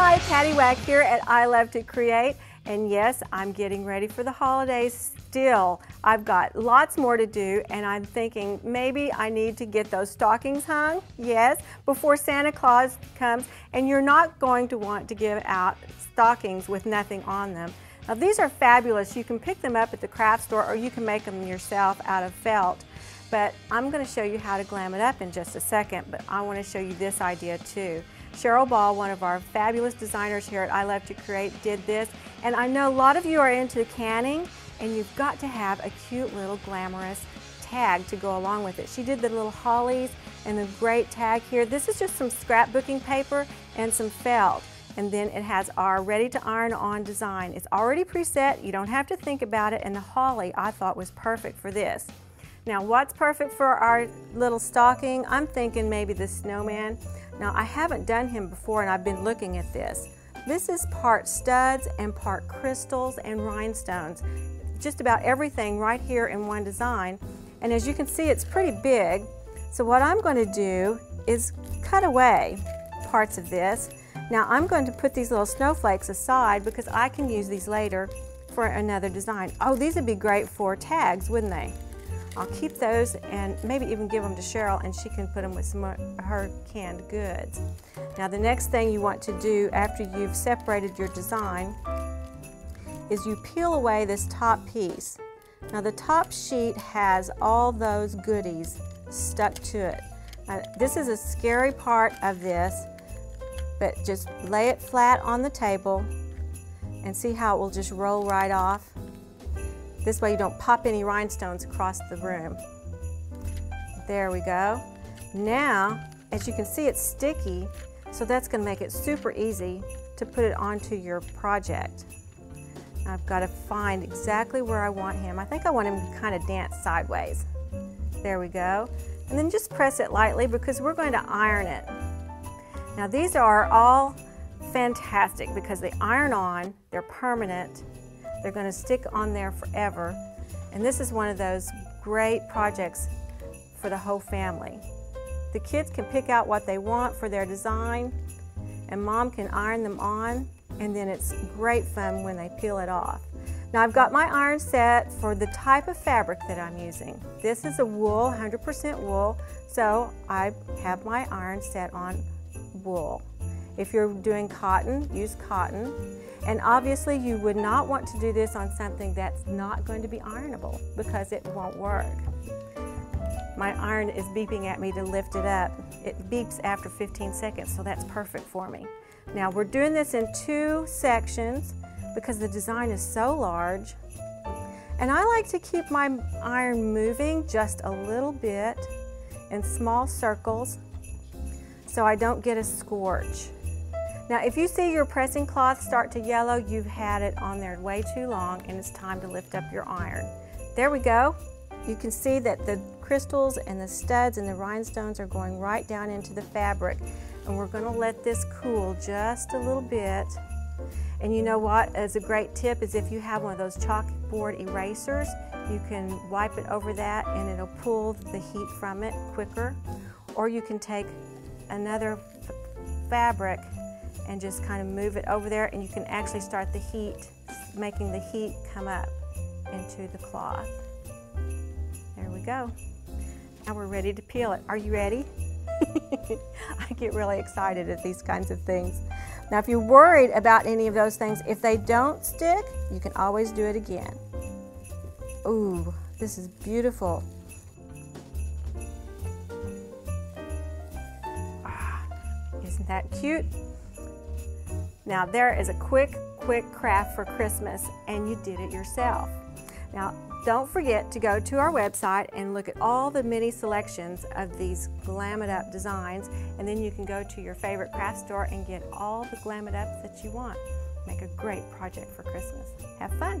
Hi, Pattie Wack here at I Love to Create. And yes, I'm getting ready for the holidays still. I've got lots more to do and I'm thinking maybe I need to get those stockings hung, yes, before Santa Claus comes. And you're not going to want to give out stockings with nothing on them. Now these are fabulous. You can pick them up at the craft store or you can make them yourself out of felt. But I'm going to show you how to glam it up in just a second, but I want to show you this idea too. Cheryl Ball, one of our fabulous designers here at I Love to Create, did this. And I know a lot of you are into canning, and you've got to have a cute little glamorous tag to go along with it. She did the little hollies and the great tag here. This is just some scrapbooking paper and some felt. And then it has our ready to iron on design. It's already preset, you don't have to think about it, and the holly I thought was perfect for this. Now what's perfect for our little stocking? I'm thinking maybe the snowman. Now I haven't done him before and I've been looking at this. This is part studs and part crystals and rhinestones. Just about everything right here in one design. And as you can see, it's pretty big. So what I'm going to do is cut away parts of this. Now I'm going to put these little snowflakes aside because I can use these later for another design. Oh, these would be great for tags, wouldn't they? I'll keep those and maybe even give them to Cheryl and she can put them with some of her canned goods. Now the next thing you want to do after you've separated your design is you peel away this top piece. Now the top sheet has all those goodies stuck to it. This is a scary part of this, but just lay it flat on the table and see how it will just roll right off. This way you don't pop any rhinestones across the room. There we go. Now, as you can see, it's sticky, so that's going to make it super easy to put it onto your project. I've got to find exactly where I want him. I think I want him to kind of dance sideways. There we go. And then just press it lightly because we're going to iron it. Now these are all fantastic because they iron on, they're permanent, they're going to stick on there forever. And this is one of those great projects for the whole family. The kids can pick out what they want for their design and mom can iron them on and then it's great fun when they peel it off. Now I've got my iron set for the type of fabric that I'm using. This is a wool, 100% wool, so I have my iron set on wool. If you're doing cotton, use cotton. And obviously you would not want to do this on something that's not going to be ironable because it won't work. My iron is beeping at me to lift it up. It beeps after 15 seconds, so that's perfect for me. Now we're doing this in two sections because the design is so large. And I like to keep my iron moving just a little bit in small circles so I don't get a scorch. Now if you see your pressing cloth start to yellow, you've had it on there way too long and it's time to lift up your iron. There we go. You can see that the crystals and the studs and the rhinestones are going right down into the fabric and we're going to let this cool just a little bit. And you know what, as a great tip is if you have one of those chalkboard erasers, you can wipe it over that and it'll pull the heat from it quicker. Or you can take another fabric and just kind of move it over there and you can actually start the heat, making the heat come up into the cloth. There we go. Now we're ready to peel it. Are you ready? I get really excited at these kinds of things. Now if you're worried about any of those things, if they don't stick, you can always do it again. Ooh, this is beautiful. Ah, isn't that cute? Now there is a quick, quick craft for Christmas and you did it yourself. Now don't forget to go to our website and look at all the many selections of these Glam It Up designs and then you can go to your favorite craft store and get all the Glam It Ups that you want. Make a great project for Christmas. Have fun!